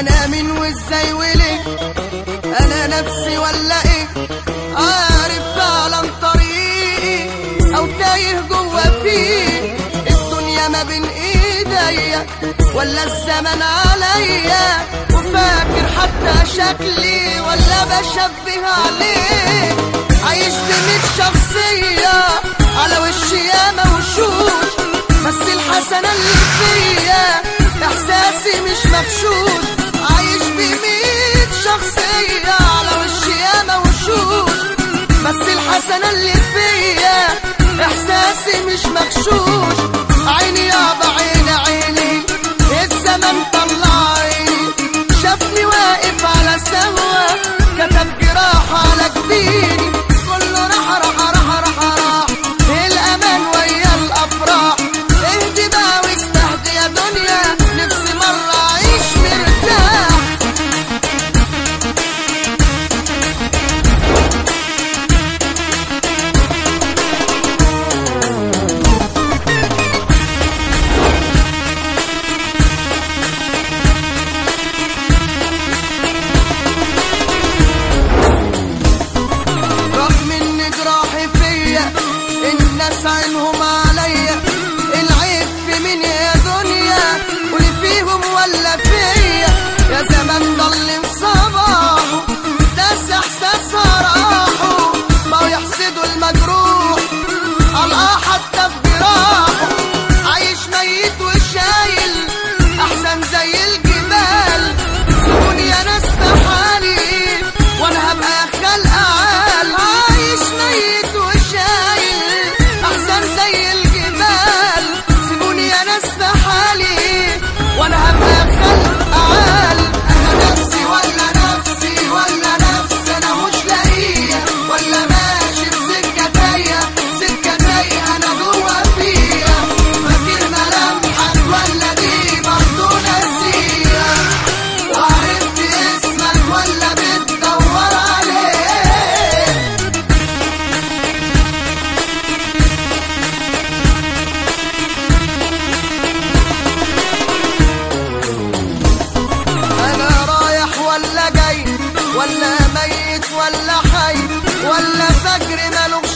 أنا مين وازاي وليه أنا نفسي ولا إيه؟ عارف فعلا طريقي أو تايه جوا فيه. الدنيا ما بين إيديا ولا الزمن عليا. وفاكر حتى شكلي ولا بشبه عليه. عايش بميت شخصية على وشي ياما وشوش بس الحسنة اللي فيا إحساسي مش مخشوش مش مغشوش. ولا حي ولا فجر ملوش